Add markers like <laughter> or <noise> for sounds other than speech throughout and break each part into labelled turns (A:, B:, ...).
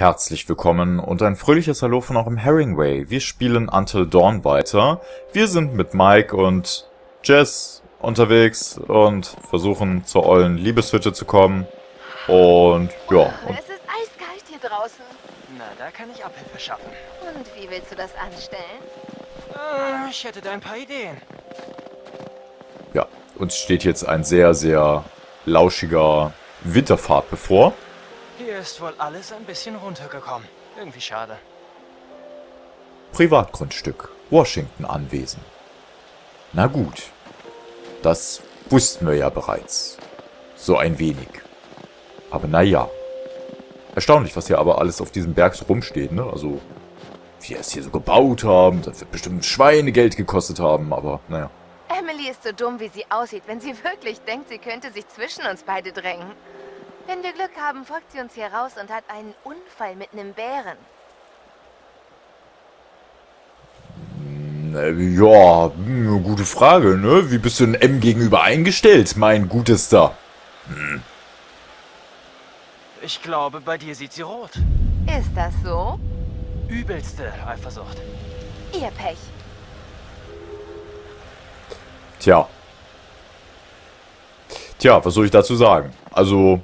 A: Herzlich willkommen und ein fröhliches Hallo von eurem Herringway. Wir spielen Until Dawn weiter. Wir sind mit Mike und Jess unterwegs und versuchen zur ollen Liebeshütte zu kommen. Und ja, und
B: Es ist eiskalt hier draußen.
C: Na, da kann ich Abhilfe schaffen.
B: Und wie willst du das anstellen?
C: Äh, ich hätte da ein paar Ideen.
A: ja, uns steht jetzt ein sehr, sehr lauschiger Winterfahrt bevor.
C: Hier ist wohl alles ein bisschen runtergekommen. Irgendwie schade.
A: Privatgrundstück, Washington Anwesen. Na gut, das wussten wir ja bereits. So ein wenig. Aber naja. Erstaunlich, was hier aber alles auf diesem Berg so rumsteht, ne? Also, wie wir es hier so gebaut haben, das wird bestimmt Schweinegeld gekostet haben, aber naja.
B: Emily ist so dumm, wie sie aussieht, wenn sie wirklich denkt, sie könnte sich zwischen uns beide drängen. Wenn wir Glück haben, folgt sie uns hier raus und hat einen Unfall mit einem Bären.
A: Äh, Ja, hm, gute Frage, ne? Wie bist du denn M gegenüber eingestellt, mein Gutester?
C: Ich glaube, bei dir sieht sie rot.
B: Ist das so?
C: Übelste Eifersucht.
B: Ihr Pech.
A: Tja. Tja, was soll ich dazu sagen? Also,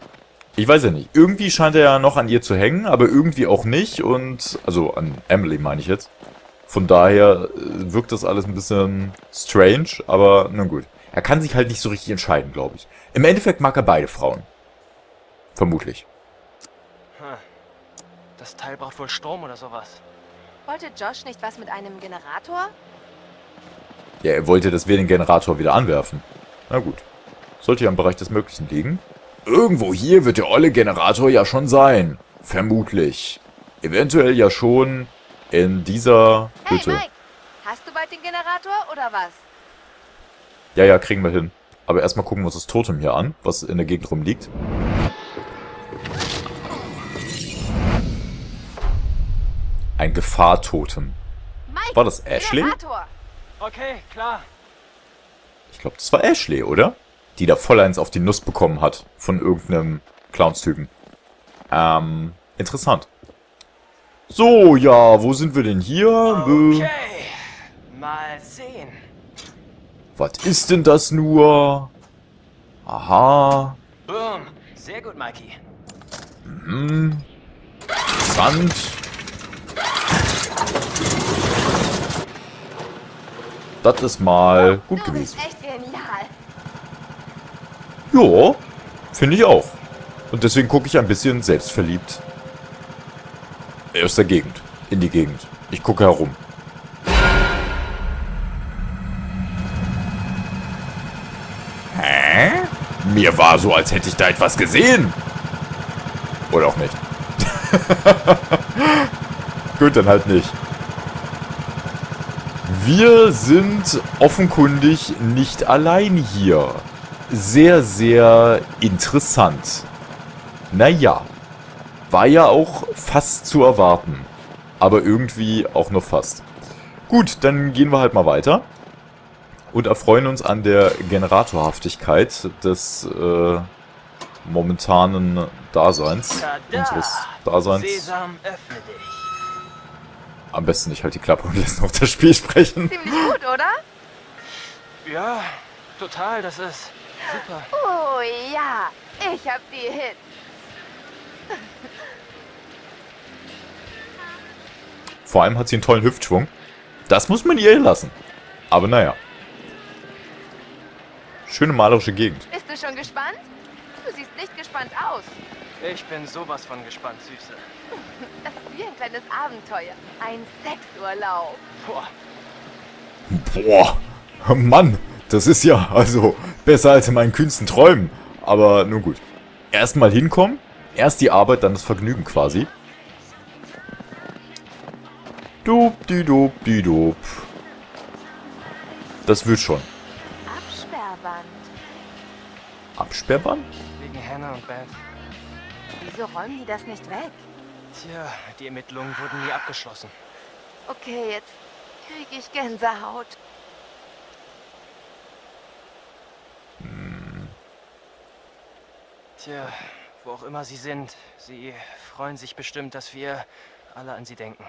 A: ich weiß ja nicht. Irgendwie scheint er ja noch an ihr zu hängen, aber irgendwie auch nicht. Und, also an Emily meine ich jetzt. Von daher äh, wirkt das alles ein bisschen strange, aber nun gut. Er kann sich halt nicht so richtig entscheiden, glaube ich. Im Endeffekt mag er beide Frauen. Vermutlich.
C: Hm. Das Teil braucht wohl Strom oder sowas.
B: Wollte Josh nicht was mit einem Generator?
A: Ja, er wollte, dass wir den Generator wieder anwerfen. Na gut. Sollte ja im Bereich des Möglichen liegen. Irgendwo hier wird der olle Generator ja schon sein. Vermutlich. Eventuell ja schon in dieser
B: Hey
A: Hütte.
B: Mike, hast du bald den Generator oder was?
A: Ja, ja, kriegen wir hin. Aber erstmal gucken wir uns das Totem hier an, was in der Gegend rumliegt. Ein Gefahrtotem. War das Ashley?
B: Generator!
C: Okay, klar.
A: Ich glaube, das war Ashley, oder? Die da voll eins auf die Nuss bekommen hat von irgendeinem Clownstypen. Ähm, interessant. So, ja, wo sind wir denn hier?
C: Okay. Mal sehen.
A: was ist denn das nur? Aha,
C: Boom. Sehr gut, Mikey.
A: Sand. Das ist mal gut
B: du
A: gewesen.
B: bist echt.
A: Ja, finde ich auch. Und deswegen gucke ich ein bisschen selbstverliebt. Aus der Gegend. In die Gegend. Ich gucke herum. Hä? Mir war so, als hätte ich da etwas gesehen. Oder auch nicht. <laughs> Gut, dann halt nicht. Wir sind offenkundig nicht allein hier. Sehr, sehr interessant. Naja, war ja auch fast zu erwarten. Aber irgendwie auch nur fast. Gut, dann gehen wir halt mal weiter. Und erfreuen uns an der Generatorhaftigkeit des äh, momentanen Daseins.
C: Tada.
A: Unseres Daseins.
C: Sesam, öffne dich.
A: Am besten nicht halt die Klappe und <laughs> lassen auf das Spiel sprechen.
B: Ziemlich gut, oder?
C: Ja, total, das ist super.
B: Oh ja, ich hab die Hits.
A: Vor allem hat sie einen tollen Hüftschwung. Das muss man ihr lassen. Aber naja. Schöne malerische Gegend.
B: Bist du schon gespannt? Du siehst nicht gespannt aus.
C: Ich bin sowas von gespannt, Süße.
B: Das ist wie ein kleines Abenteuer. Ein Sexurlaub.
C: Boah.
A: Boah, Mann, das ist ja also besser als in meinen kühnsten Träumen. Aber nun gut. Erstmal hinkommen, erst die Arbeit, dann das Vergnügen quasi. Dup, die dup, die dup. Das wird schon.
B: Absperrband.
A: Absperrband?
C: Wegen Hannah und Beth.
B: Wieso räumen die das nicht weg?
C: Tja, die Ermittlungen wurden nie abgeschlossen.
B: Okay, jetzt krieg ich Gänsehaut.
C: Tja, Wo auch immer sie sind, sie freuen sich bestimmt, dass wir alle an sie denken.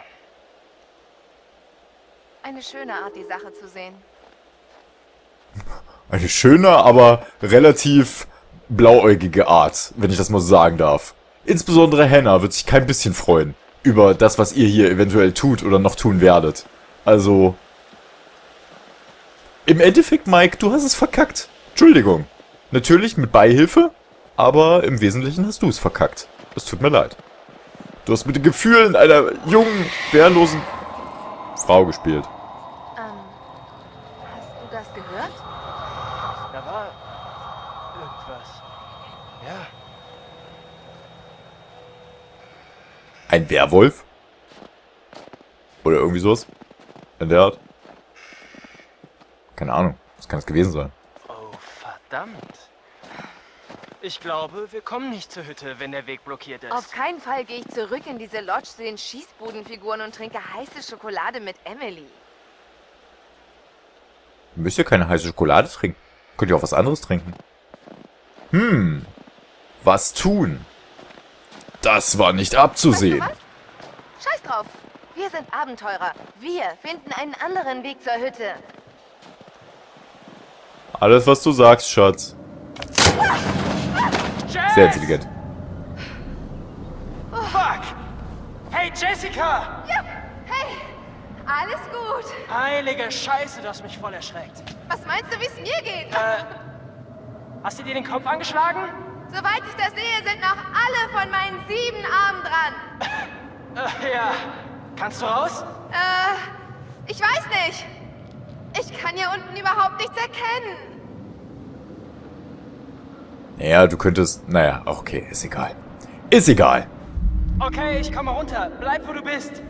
B: Eine schöne Art, die Sache zu sehen.
A: Eine schöne, aber relativ blauäugige Art, wenn ich das mal so sagen darf. Insbesondere Hannah wird sich kein bisschen freuen über das, was ihr hier eventuell tut oder noch tun werdet. Also... Im Endeffekt, Mike, du hast es verkackt. Entschuldigung. Natürlich mit Beihilfe, aber im Wesentlichen hast du es verkackt. Es tut mir leid. Du hast mit den Gefühlen einer jungen, wehrlosen Frau gespielt.
B: Ähm, hast du das gehört?
C: Da war irgendwas. Ja,
A: Ein Werwolf? Oder irgendwie sowas? In der Art? Keine Ahnung. Was kann es gewesen sein?
C: Oh, verdammt. Ich glaube, wir kommen nicht zur Hütte, wenn der Weg blockiert ist.
B: Auf keinen Fall gehe ich zurück in diese Lodge zu den Schießbudenfiguren und trinke heiße Schokolade mit Emily.
A: Ihr müsst ja keine heiße Schokolade trinken. Könnt ihr auch was anderes trinken. Hm. Was tun? Das war nicht abzusehen.
B: Weißt du was? Scheiß drauf. Wir sind Abenteurer. Wir finden einen anderen Weg zur Hütte.
A: Alles, was du sagst, Schatz.
C: Jess!
A: Sehr intelligent.
C: Fuck! Hey, Jessica!
B: Ja, hey, alles gut.
C: Heilige Scheiße, du hast mich voll erschreckt.
B: Was meinst du, wie es mir geht?
C: Äh, hast du dir den Kopf angeschlagen?
B: Soweit ich das sehe, sind noch alle von meinen sieben Armen dran. <laughs>
C: Äh, ja. Kannst du raus?
B: Äh, ich weiß nicht. Ich kann hier unten überhaupt nichts erkennen.
A: Naja, du könntest... Naja, okay, ist egal. Ist egal.
C: Okay, ich komme runter. Bleib, wo du bist.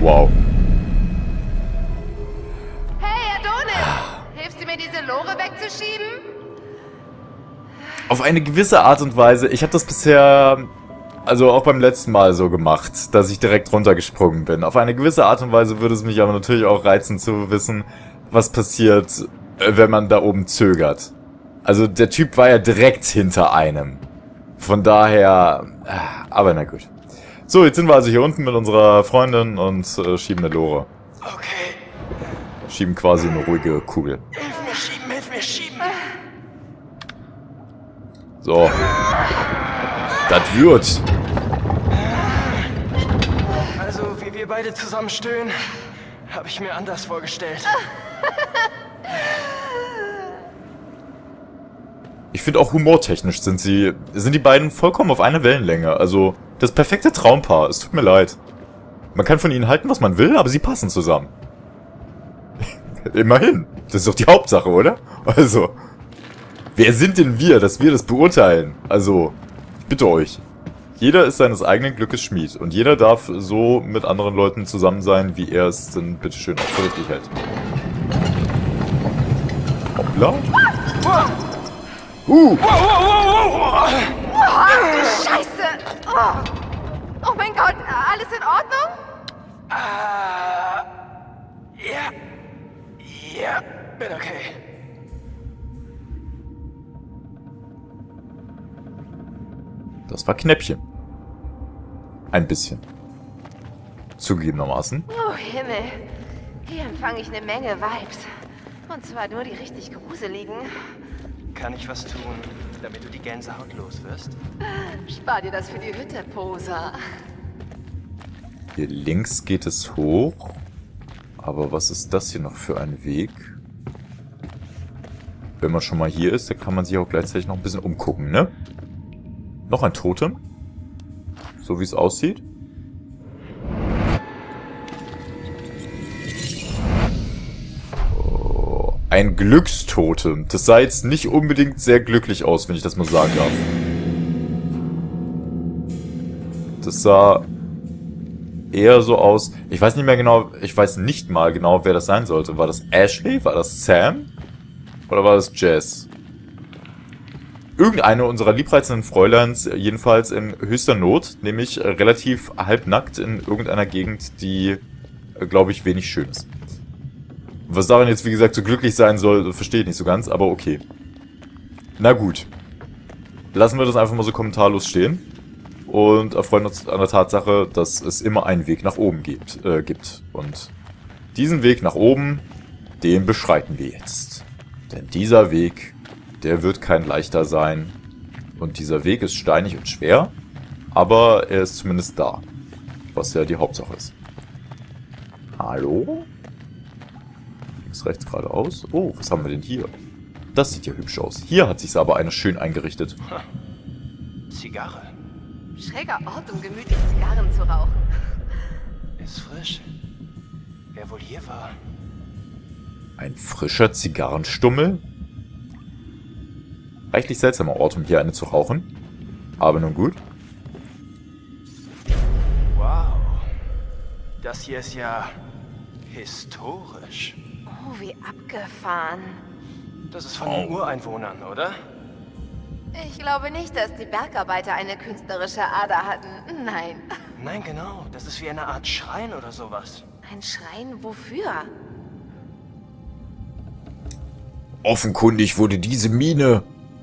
A: Wow.
B: Hey, Adonis! Hilfst du mir, diese Lore wegzuschieben?
A: Auf eine gewisse Art und Weise. Ich habe das bisher... Also auch beim letzten Mal so gemacht, dass ich direkt runtergesprungen bin. Auf eine gewisse Art und Weise würde es mich aber natürlich auch reizen zu wissen, was passiert, äh, wenn man da oben zögert. Also der Typ war ja direkt hinter einem. Von daher... äh, Aber na gut. So, jetzt sind wir also hier unten mit unserer Freundin und äh, schieben eine Lore.
C: Okay.
A: Schieben quasi eine ruhige Kugel.
C: Hilf mir schieben, hilf mir schieben.
A: So. Das wird.
C: Also, wie wir beide zusammen stöhnen, habe ich mir anders vorgestellt. <laughs>
A: Ich finde auch humortechnisch sind sie, sind die beiden vollkommen auf einer Wellenlänge. Also, das perfekte Traumpaar. Es tut mir leid. Man kann von ihnen halten, was man will, aber sie passen zusammen. <laughs> Immerhin. Das ist doch die Hauptsache, oder? Also, wer sind denn wir, dass wir das beurteilen? Also, ich bitte euch. Jeder ist seines eigenen Glückes Schmied und jeder darf so mit anderen Leuten zusammen sein, wie er es denn bitteschön auch für richtig hält. Hoppla. Uh,
B: Ach du Scheiße! Oh. oh mein Gott, alles in Ordnung?
C: Ah, ja. Ja, bin okay.
A: das war Knäppchen. Ein bisschen. Zugegebenermaßen.
B: Oh Himmel, hier empfange ich eine Menge Vibes. Und zwar nur die richtig gruseligen.
C: Kann ich was tun, damit du die Gänsehaut los wirst?
B: Spar dir das für die Hütte, Poser.
A: Hier links geht es hoch. Aber was ist das hier noch für ein Weg? Wenn man schon mal hier ist, dann kann man sich auch gleichzeitig noch ein bisschen umgucken, ne? Noch ein Totem. So wie es aussieht. Ein Glückstotem. Das sah jetzt nicht unbedingt sehr glücklich aus, wenn ich das mal sagen darf. Das sah eher so aus. Ich weiß nicht mehr genau, ich weiß nicht mal genau, wer das sein sollte. War das Ashley? War das Sam? Oder war das Jess? Irgendeine unserer liebreizenden Fräuleins, jedenfalls in höchster Not, nämlich relativ halbnackt in irgendeiner Gegend, die, äh, glaube ich, wenig schön ist. Was daran jetzt, wie gesagt, so glücklich sein soll, verstehe ich nicht so ganz, aber okay. Na gut. lassen wir das einfach mal so kommentarlos stehen. Und erfreuen uns an der Tatsache, dass es immer einen Weg nach oben gibt. Äh, gibt. Und diesen Weg nach oben, den beschreiten wir jetzt. Denn dieser Weg, der wird kein leichter sein. Und dieser Weg ist steinig und schwer, aber er ist zumindest da. Was ja die Hauptsache ist. Hallo? Links, rechts, geradeaus. Oh, was haben wir denn hier? Das sieht ja hübsch aus. Hier hat sich aber einer schön eingerichtet.
C: Zigarre.
B: Schräger Ort, um gemütlich Zigarren zu rauchen.
C: Ist frisch. Wer wohl hier war?
A: Ein frischer Zigarrenstummel? Reichlich seltsamer Ort, um hier eine zu rauchen. Aber nun gut.
C: Wow. Das hier ist ja historisch.
B: Oh, wie abgefahren.
C: Das ist von den Ureinwohnern, oder?
B: Ich glaube nicht, dass die Bergarbeiter eine künstlerische Ader hatten. Nein. <laughs>
C: Nein, genau. Das ist wie eine Art Schrein oder sowas.
B: Ein Schrein wofür?
A: Offenkundig wurde diese Mine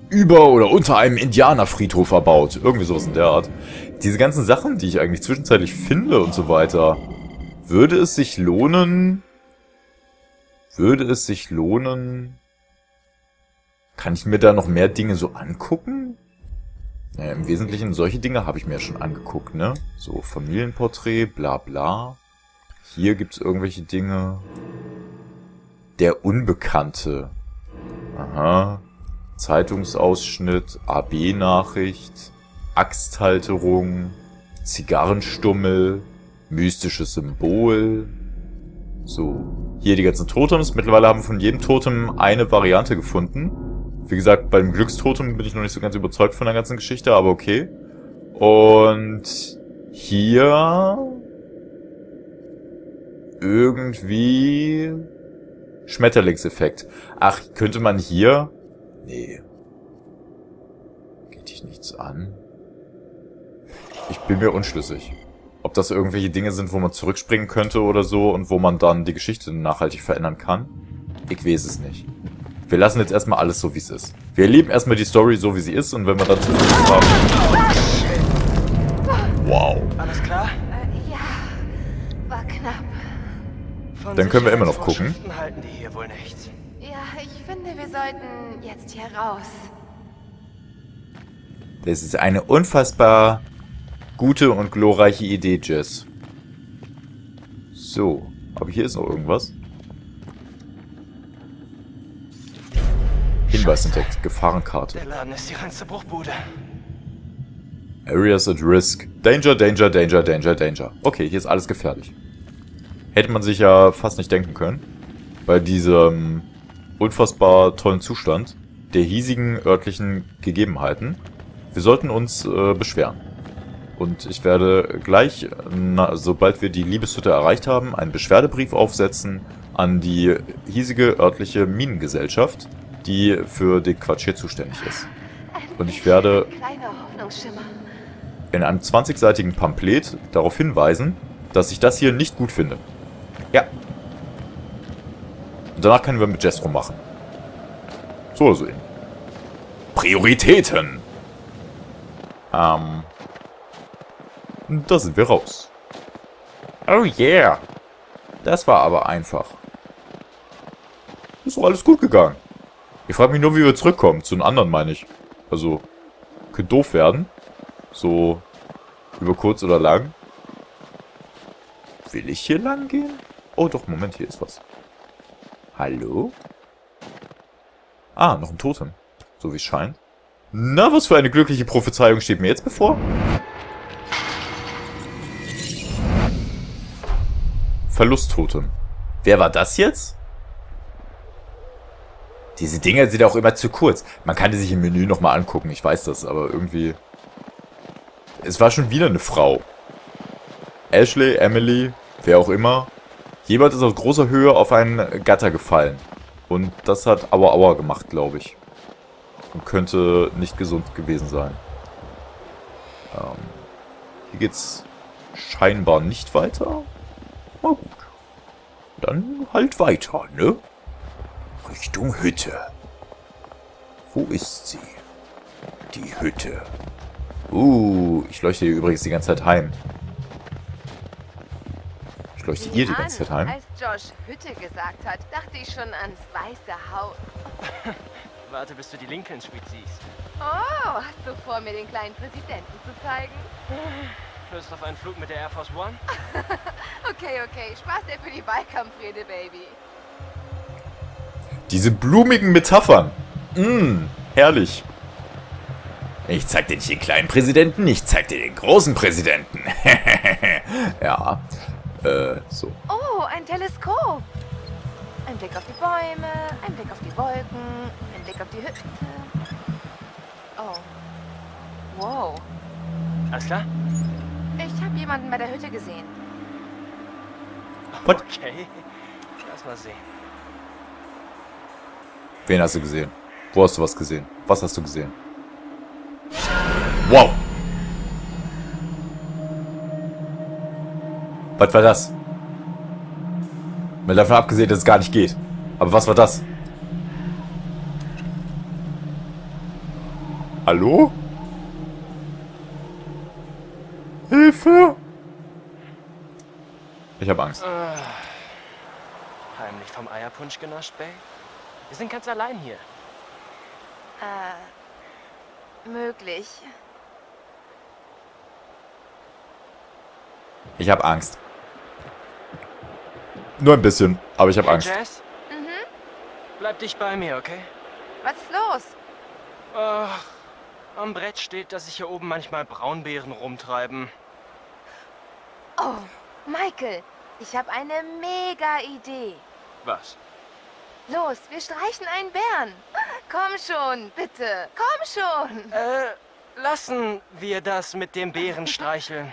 A: über oder unter einem Indianerfriedhof erbaut. Irgendwie sowas in der Art. Diese ganzen Sachen, die ich eigentlich zwischenzeitlich finde und so weiter. Würde es sich lohnen... Würde es sich lohnen... Kann ich mir da noch mehr Dinge so angucken? Naja, im Wesentlichen solche Dinge habe ich mir ja schon angeguckt, ne? So Familienporträt, bla bla. Hier gibt's irgendwelche Dinge. Der Unbekannte. Aha. Zeitungsausschnitt, AB-Nachricht, Axthalterung, Zigarrenstummel, mystisches Symbol. So, hier die ganzen Totems. Mittlerweile haben wir von jedem Totem eine Variante gefunden. Wie gesagt, beim Glückstotem bin ich noch nicht so ganz überzeugt von der ganzen Geschichte, aber okay. Und hier irgendwie Schmetterlingseffekt. Ach, könnte man hier... Nee. Geht dich nichts an? Ich bin mir unschlüssig. Ob das irgendwelche Dinge sind, wo man zurückspringen könnte oder so und wo man dann die Geschichte nachhaltig verändern kann. Ich weiß es nicht. Wir lassen jetzt erstmal alles so, wie es ist. Wir erleben erstmal die Story so, wie sie ist und wenn wir dann zu viel haben... Wow.
C: Alles klar?
B: Äh, ja, war knapp.
C: Von
A: Dann können wir immer noch gucken.
C: Sicherheitsvorschriften halten die hier wohl nichts.
B: Ja, ich finde, wir sollten jetzt hier raus.
A: Das ist eine unfassbar gute und glorreiche Idee, Jess. So, aber hier ist noch irgendwas. Hinweis entdeckt, Gefahrenkarte.
C: Der Laden ist die reinste Bruchbude.
A: Areas at risk. Danger, danger, danger, danger, danger. Okay, hier ist alles gefährlich. Hätte man sich ja fast nicht denken können. Bei diesem unfassbar tollen Zustand der hiesigen örtlichen Gegebenheiten. Wir sollten uns äh, beschweren. Und ich werde gleich, na, sobald wir die Liebeshütte erreicht haben, einen Beschwerdebrief aufsetzen an die hiesige örtliche Minengesellschaft, die für den Quatsch hier zuständig ist. Und ich werde in einem 20-seitigen Pamphlet darauf hinweisen, dass ich das hier nicht gut finde. Ja. Und danach können wir mit Jess rummachen. So oder so eben. Prioritäten! Ähm. Da sind wir raus. Oh yeah. Das war aber einfach. Ist doch alles gut gegangen. Ich frage mich nur, wie wir zurückkommen. Zu den anderen, meine ich. Also, könnte doof werden. So, über kurz oder lang. Will ich hier lang gehen? Oh doch, Moment, hier ist was. Hallo? Ah, noch ein Totem. So wie es scheint. Na, was für eine glückliche Prophezeiung steht mir jetzt bevor? Verlusttotem. Wer war das jetzt? Diese Dinger sind auch immer zu kurz. Man kann die sich im Menü nochmal angucken, ich weiß das, aber irgendwie... Es war schon wieder eine Frau. Ashley, Emily, wer auch immer. Jemand ist aus großer Höhe auf einen Gatter gefallen. Und das hat Aua Aua gemacht, glaube ich. Und könnte nicht gesund gewesen sein. Ähm, hier geht's scheinbar nicht weiter. Na gut. Dann halt weiter, ne? Richtung Hütte. Wo ist sie? Die Hütte. Uh, ich leuchte hier übrigens die ganze Zeit heim. Ich leuchte ihr die ganze Zeit heim.
B: Als Josh Hütte gesagt hat, dachte ich schon ans weiße Haus. <laughs>
C: Warte, bis du die Lincoln Suite siehst.
B: Oh, hast du vor, mir den kleinen Präsidenten zu zeigen? <laughs>
C: Lust auf einen Flug mit der Air Force One? <laughs>
B: Okay, okay. Spaß dir für die Wahlkampfrede, Baby.
A: Diese blumigen Metaphern. Mmm, herrlich. Ich zeig dir nicht den kleinen Präsidenten, ich zeig dir den großen Präsidenten. <laughs> ja, äh, so.
B: Oh, ein Teleskop. Ein Blick auf die Bäume, ein Blick auf die Wolken, ein Blick auf die Hütte. Oh. Wow.
C: Alles klar?
B: Ich habe jemanden bei der Hütte gesehen.
A: What?
C: Okay. Lass mal sehen.
A: Wen hast du gesehen? Wo hast du was gesehen? Was hast du gesehen? Wow. Was war das? Mal davon abgesehen, dass es gar nicht geht. Aber was war das? Hallo? Hilfe! Ich habe Angst.
C: Äh, heimlich vom Eierpunsch genascht, Bay? Wir sind ganz allein hier.
B: Äh, möglich.
A: Ich habe Angst. Nur ein bisschen, aber ich habe
C: Hey,
A: Angst.
C: Jess?
B: Mhm.
C: Bleib dich bei mir, okay?
B: Was ist los?
C: Ach, am Brett steht, dass sich hier oben manchmal Braunbären rumtreiben.
B: Oh, Michael, ich habe eine mega Idee.
C: Was?
B: Los, wir streichen einen Bären. Komm schon, bitte. Komm schon.
C: Äh, lassen wir das mit dem Bären streicheln.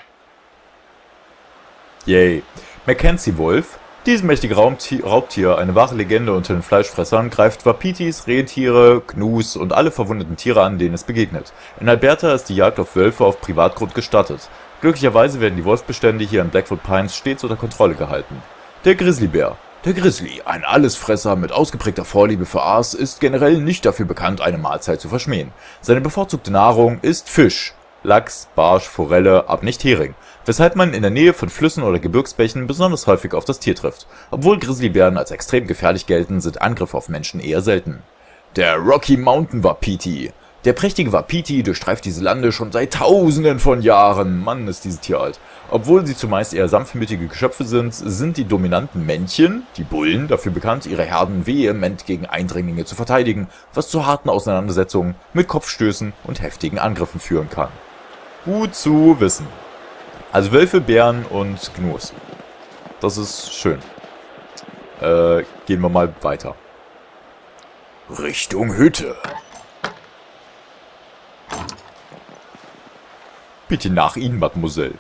A: Yay. Mackenzie Wolf, dieses mächtige Raubtier, eine wahre Legende unter den Fleischfressern, greift Wapitis, Rentiere, Gnus und alle verwundeten Tiere an, denen es begegnet. In Alberta ist die Jagd auf Wölfe auf Privatgrund gestattet. Glücklicherweise werden die Wolfsbestände hier in Blackfoot Pines stets unter Kontrolle gehalten. Der Grizzlybär. Der Grizzly, ein Allesfresser mit ausgeprägter Vorliebe für Aas, ist generell nicht dafür bekannt, eine Mahlzeit zu verschmähen. Seine bevorzugte Nahrung ist Fisch. Lachs, Barsch, Forelle, aber nicht Hering, weshalb man in der Nähe von Flüssen oder Gebirgsbächen besonders häufig auf das Tier trifft. Obwohl Grizzlybären als extrem gefährlich gelten, sind Angriffe auf Menschen eher selten. Der Rocky Mountain Wapiti. Der prächtige Wapiti durchstreift diese Lande schon seit tausenden von Jahren. Mann, ist dieses Tier alt. Obwohl sie zumeist eher sanftmütige Geschöpfe sind, sind die dominanten Männchen, die Bullen, dafür bekannt, ihre Herden vehement gegen Eindringlinge zu verteidigen, was zu harten Auseinandersetzungen mit Kopfstößen und heftigen Angriffen führen kann. Gut zu wissen. Also Wölfe, Bären und Gnus. Das ist schön. Äh, gehen wir mal weiter. Richtung Hütte. Bitte nach Ihnen, Mademoiselle.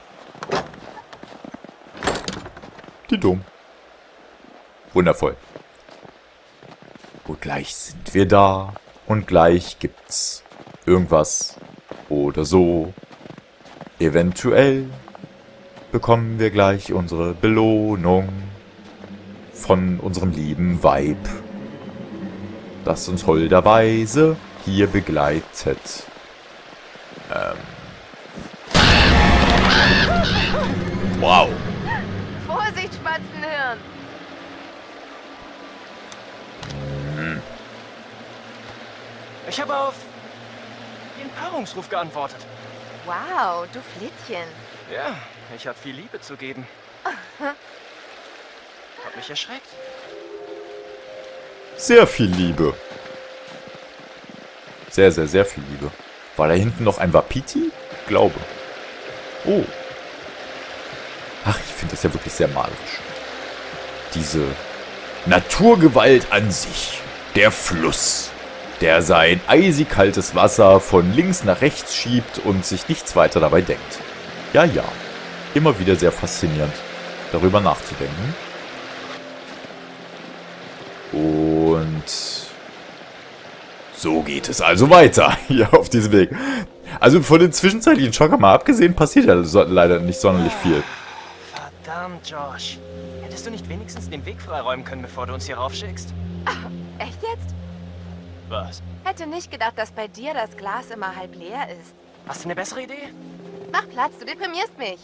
A: Die dumm. Wundervoll. Gut, gleich sind wir da. Und gleich gibt's irgendwas oder so. Eventuell bekommen wir gleich unsere Belohnung von unserem lieben Weib, das uns holderweise hier begleitet. Ähm. Wow.
B: Vorsicht, Spatzenhirn.
C: Ich habe auf den Paarungsruf geantwortet.
B: Wow, du Flittchen.
C: Ja, ich habe viel Liebe zu geben. <laughs> Hab mich erschreckt.
A: Sehr viel Liebe. Sehr, sehr, sehr viel Liebe. War da hinten noch ein Wapiti? Glaube. Oh. Finde das ja wirklich sehr malerisch. Diese Naturgewalt an sich. Der Fluss. Der sein eisig kaltes Wasser von links nach rechts schiebt und sich nichts weiter dabei denkt. Ja, ja. Immer wieder sehr faszinierend, darüber nachzudenken. Und so geht es also weiter <laughs> hier auf diesem Weg. Also von den zwischenzeitlichen Schocker mal abgesehen, passiert ja leider nicht sonderlich viel.
C: Verdammt, Josh. Hättest du nicht wenigstens den Weg freiräumen können, bevor du uns hier raufschickst?
B: Echt jetzt?
C: Was?
B: Hätte nicht gedacht, dass bei dir das Glas immer halb leer ist.
C: Hast du eine bessere Idee?
B: Mach Platz, du deprimierst mich.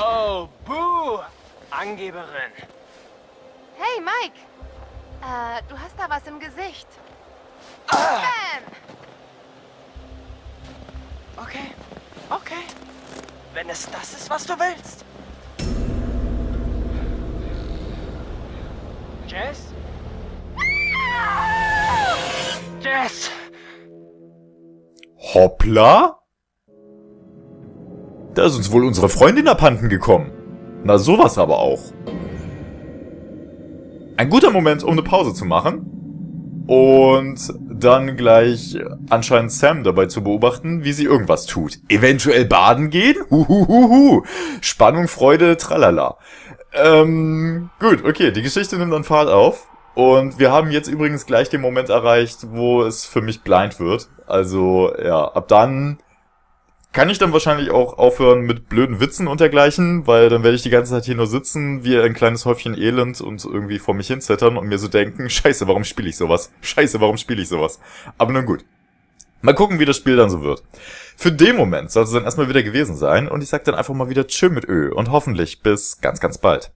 C: Oh, buh! Angeberin.
B: Hey, Mike. Äh, du hast da was im Gesicht. Bam!
C: Okay, okay. Wenn es das ist, was du willst. Jess? Jess!
A: Hoppla? Da ist uns wohl unsere Freundin abhanden gekommen. Na, sowas aber auch. Ein guter Moment, um eine Pause zu machen. Und dann gleich anscheinend Sam dabei zu beobachten, wie sie irgendwas tut. Eventuell baden gehen? Huhuhuhu. Spannung, Freude, tralala. Ähm, gut, okay, die Geschichte nimmt dann Fahrt auf. Und wir haben jetzt übrigens gleich den Moment erreicht, wo es für mich blind wird. Also, ja, ab dann kann ich dann wahrscheinlich auch aufhören mit blöden Witzen und dergleichen, weil dann werde ich die ganze Zeit hier nur sitzen, wie ein kleines Häufchen Elend und irgendwie vor mich hinzettern und mir so denken, scheiße, warum spiele ich sowas? Scheiße, warum spiele ich sowas? Aber nun gut. Mal gucken, wie das Spiel dann so wird. Für den Moment soll es dann erstmal wieder gewesen sein und ich sag dann einfach mal wieder Tschö mit Ö und hoffentlich bis ganz, ganz bald.